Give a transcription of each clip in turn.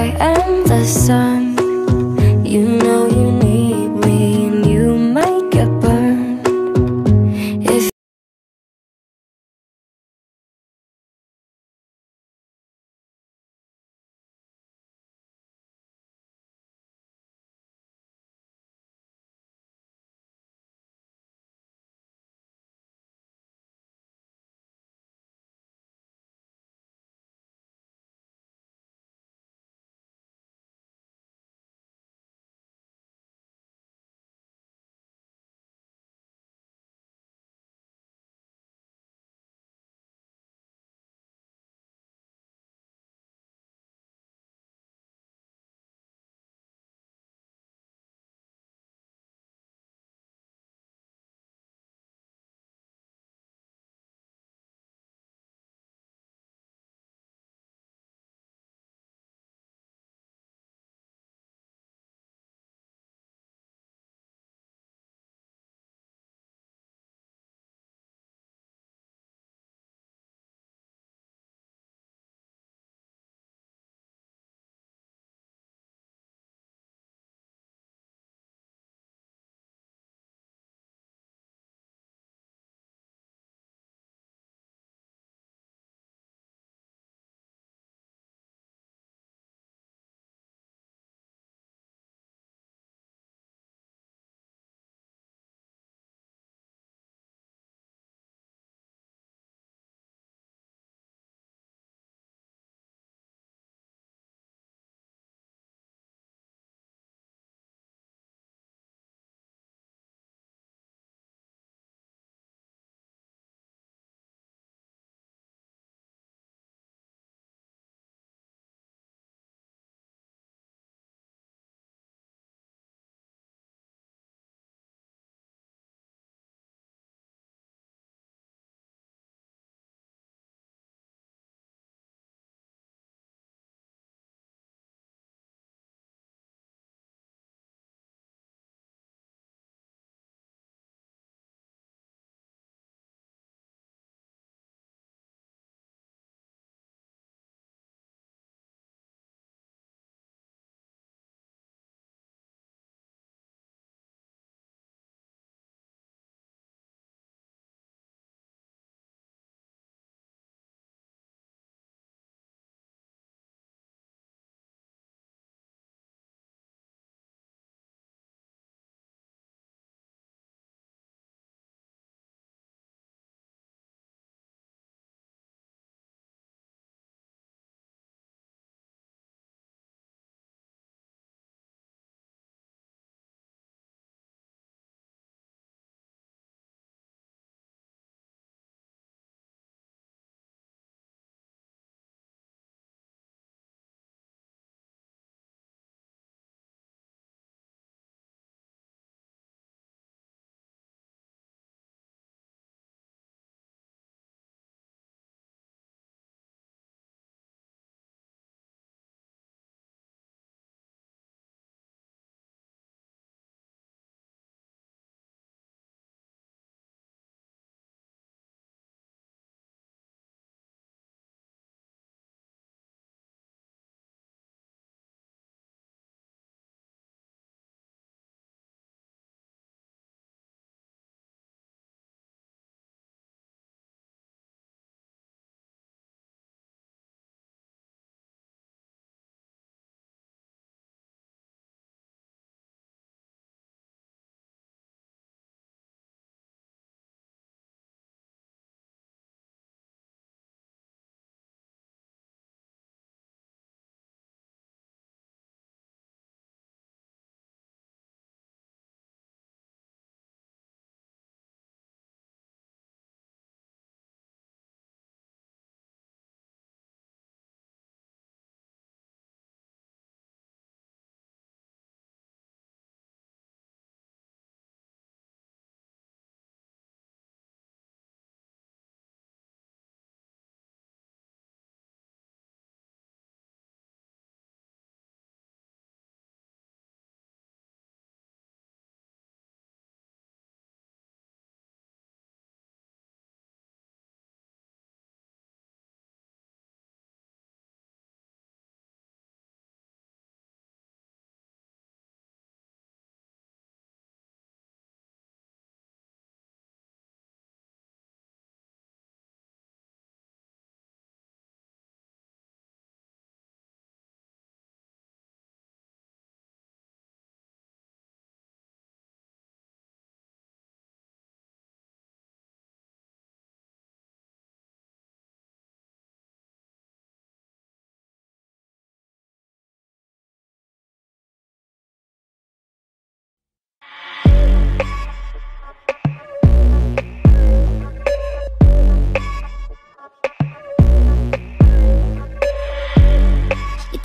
I am the sun.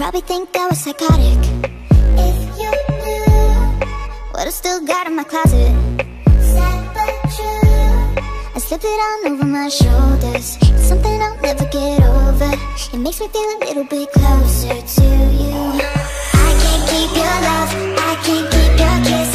probably think I was psychotic. If you knew What I still got in my closet. Sad but true. I slip it on over my shoulders. It's Something I'll never get over. It makes me feel a little bit closer to you. I can't keep your love. I can't keep your kiss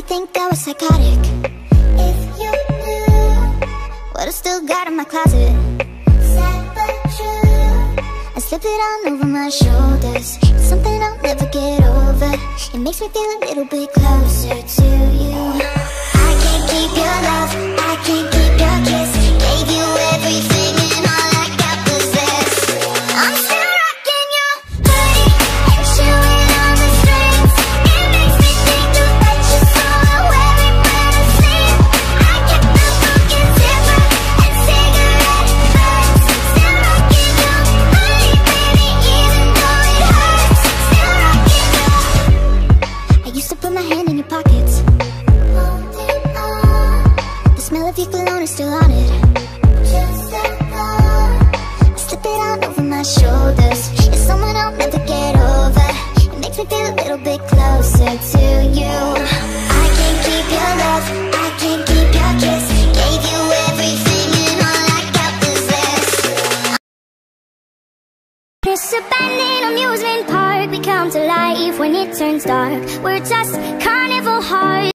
probably think that was psychotic. If you knew What I still got in my closet. Sad but true. I slip it on over my shoulders. It's Something I'll never get over. It makes me feel a little bit closer to you. I can't keep your love. I